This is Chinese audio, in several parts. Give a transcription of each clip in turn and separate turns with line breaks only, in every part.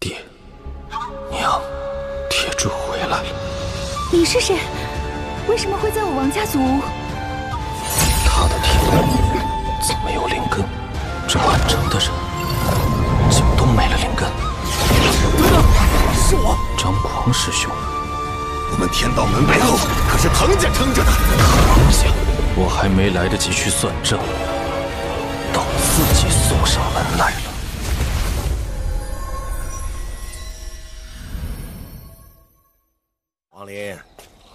爹，娘，铁柱回来了。
你是谁？为什么会在我王家祖屋？
他的天怎么有灵根？这满城的人怎么都没了灵根。
等等，是我，
张狂师兄。
我们天道门背后可是藤家撑着的。
滕家，我还没来得及去算账，到自己送上
林，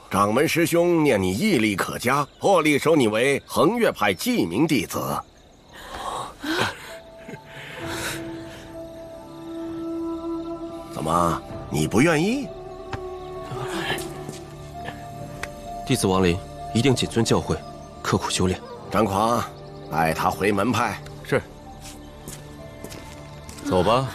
掌门师兄念你毅力可嘉，破例收你为恒岳派记名弟子。怎么，你不愿意？
弟子王林一定谨遵教诲，刻苦修炼。
张狂，带他回门派。
是。走吧。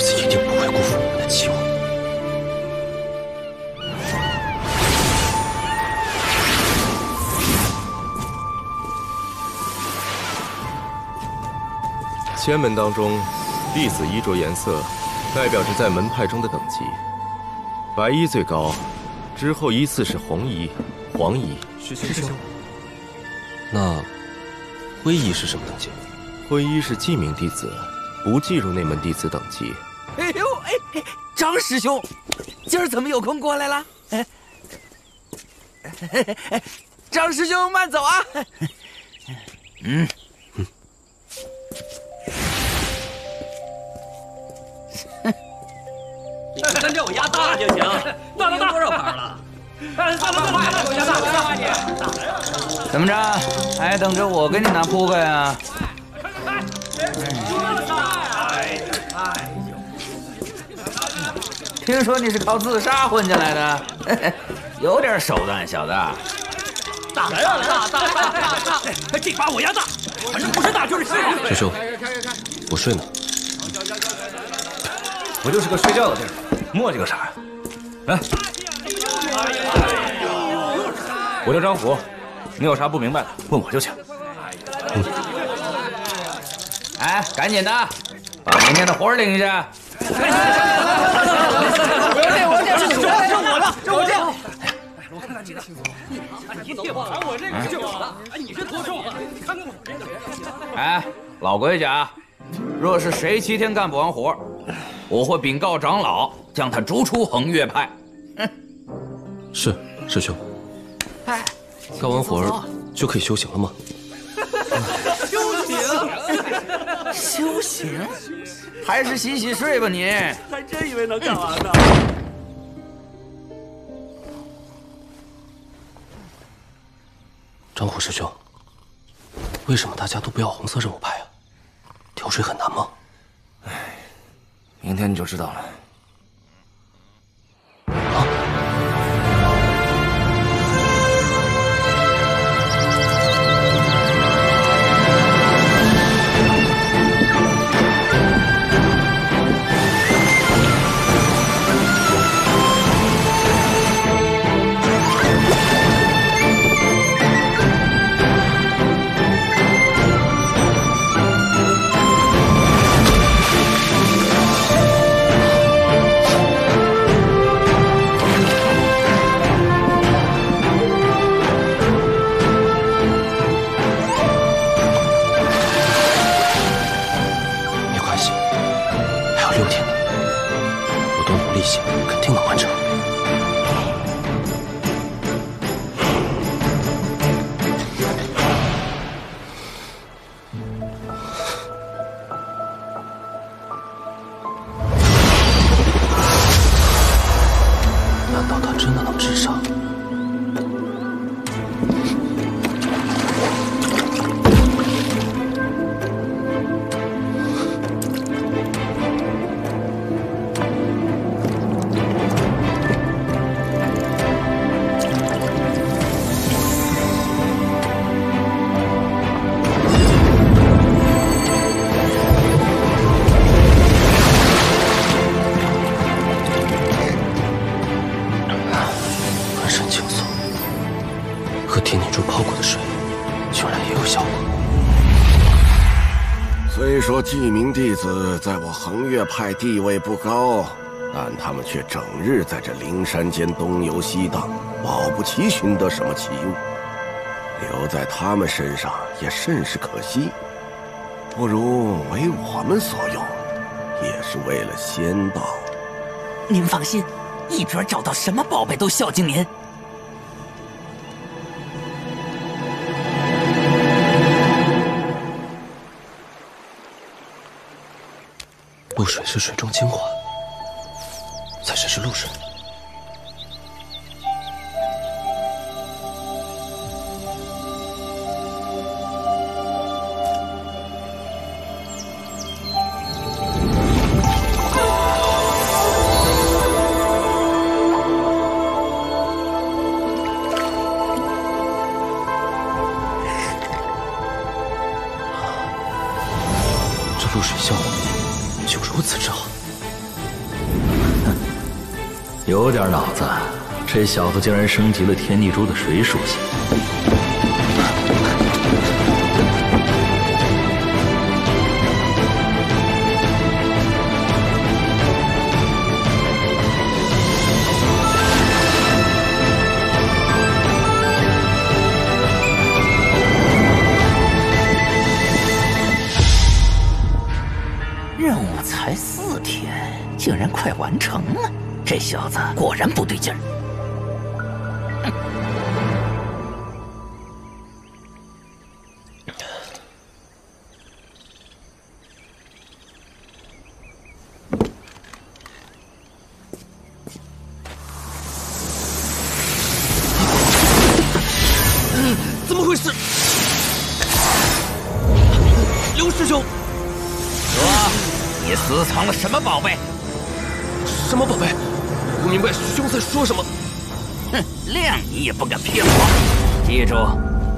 儿子一定不会辜负你们的期望。
仙门当中，弟子衣着颜色，代表着在门派中的等级。白衣最高，之后依次是红衣、黄衣。
师兄，那灰衣是什么等级？
灰衣是记名弟子。不计入内门弟子等级。
哎呦哎，张师兄，今儿怎么有空过来了？哎，张师兄慢走啊。嗯嗯。
你跟着我压大就行，大赢多少盘了？大了大了，我压大，压大
你。怎么着，还等着我给你拿扑克呀？听说你是靠自杀混进来的，有点手段，小子。
大大大大大大，这把我压大，反正不是大就是小。
师兄，我睡呢。
不就是个睡觉的地儿，磨叽个啥呀？来，我叫张虎，你有啥不明白的，问我就行。
哎，赶紧的，把明天的活领一下去。你的，你别往我这个就完了。哎，你这多重啊！你看看我这个。哎，老规矩啊，若是谁七天干不完活，我会禀告长老，将他逐出衡岳派。
是，师兄。哎，干完活就可以修行了吗？
修行？修行？还是洗洗睡吧，你。
还真以为能干完呢。
张虎师兄，为什么大家都不要红色任务牌啊？跳水很难吗？
哎，明天你就知道了。
记名弟子在我恒月派地位不高，但他们却整日在这灵山间东游西荡，保不齐寻得什么奇物。留在他们身上也甚是可惜，不如为我们所用，也是为了仙道。
您放心，一准找到什么宝贝都孝敬您。
露水是水中精华，才是是露水。
有点脑子，这小子竟然升级了天逆珠的水属性。
任务才四天，竟然快完成了，这小子果然不对劲儿。
怎么回事？刘师兄，
说，你私藏了什么宝贝？
什么宝贝？不明白兄在说什么。
哼，谅你也不敢骗我。记住，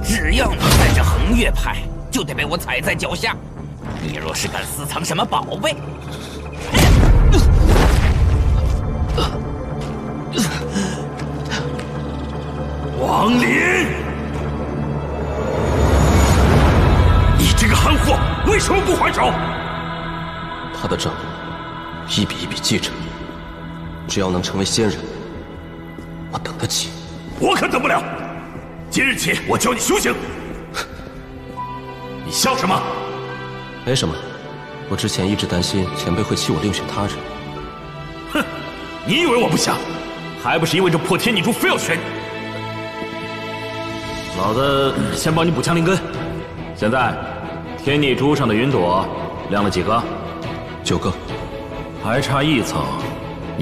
只要你在这恒月派，就得被我踩在脚下。你若是敢私藏什么宝贝，
王林，你这个憨货，为什么不还手？
他的账一笔一笔记着，只要能成为仙人，我等得起。
我可等不了。今日起，我教你修行。你笑什么？
没什么，我之前一直担心前辈会弃我另选他人。
哼，你以为我不想？还不是因为这破天逆珠非要选你。老子先帮你补强灵根。现在，天地珠上的云朵亮了几个？
九个，
还差一层，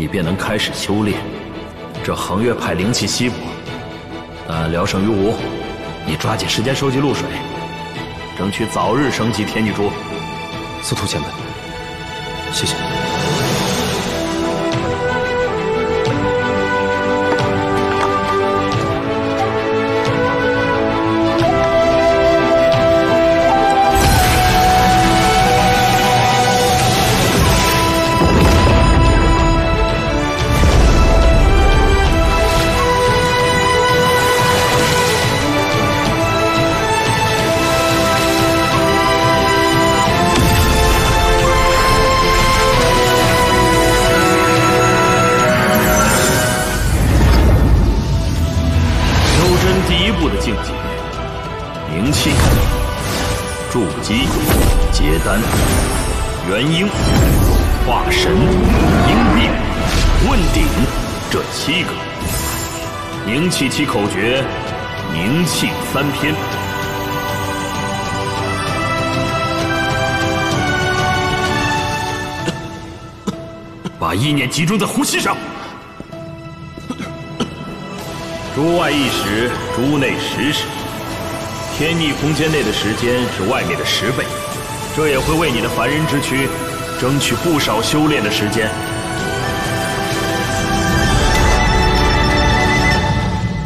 你便能开始修炼。这恒月派灵气稀薄，但聊胜于无。你抓紧时间收集露水，争取早日升级天女珠。
司徒前辈，谢谢。
的境界：灵气、筑基、结丹、元婴、化神、应变、问鼎，这七个。凝气期口诀：凝气三篇。把意念集中在呼吸上。珠外一时，珠内十时。天逆空间内的时间是外面的十倍，这也会为你的凡人之躯争取不少修炼的时间。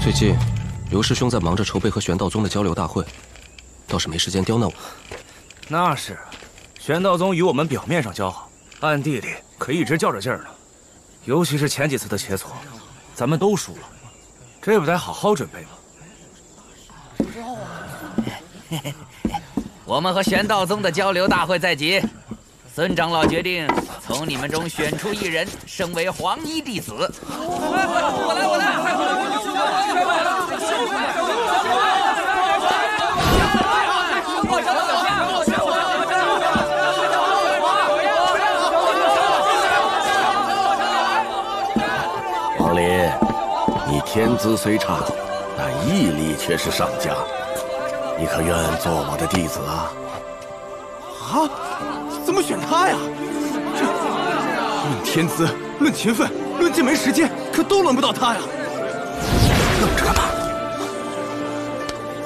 最近，刘师兄在忙着筹备和玄道宗的交流大会，倒是没时间刁难我。
那是，玄道宗与我们表面上交好，暗地里可一直较着劲儿呢。尤其是前几次的切磋，咱们都输了，这不得好好准备吗？
我们和玄道宗的交流大会在即，孙长老决定从你们中选出一人，升为黄衣弟子。我来，我
来！天资虽差，但毅力却是上佳。你可愿做我的弟子啊？
啊？怎么选他呀？这论天资、论勤奋、论进门时间，可都轮不到他呀！
愣着干嘛？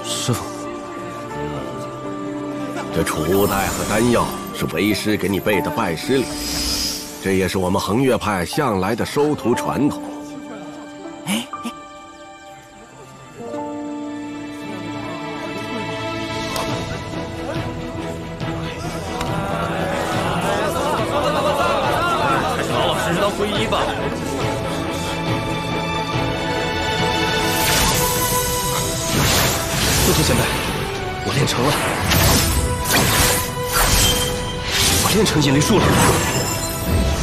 师傅，
这储物袋和丹药是为师给你备的拜师礼，这也是我们恒岳派向来的收徒传统。
前辈，我练成了，我练成引力术了。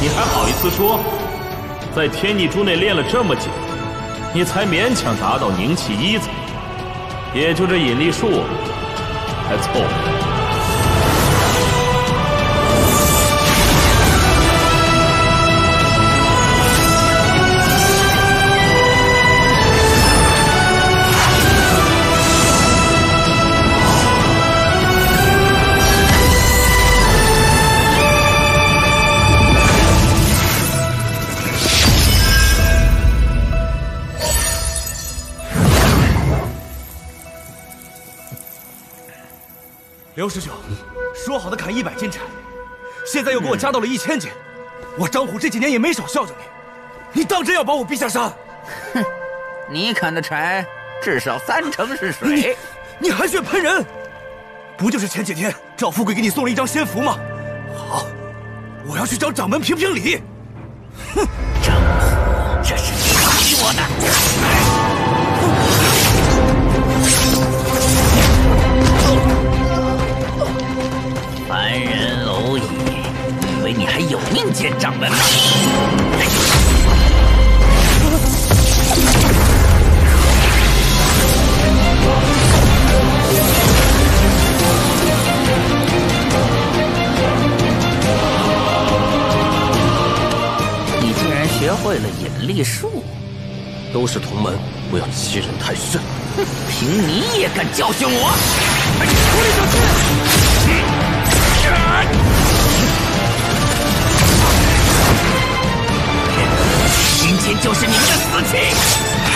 你还好意思说？在天逆珠内练了这么久，你才勉强达到凝气一层，也就这引力术还凑合。
刘师兄，说好的砍一百斤柴，现在又给我加到了一千斤。我张虎这几年也没少孝敬你，你当真要把我逼下山？
哼，你砍的柴至少三成是水，
你还血喷人？不就是前几天赵富贵给你送了一张仙符吗？好，我要去找掌门评评理。
哼，张虎，这是你逼我的。掌门？你竟然学会了引力术！
都是同门，不要欺人太甚。
哼，凭你也敢教训我？出力就去！今天就是你们的死期！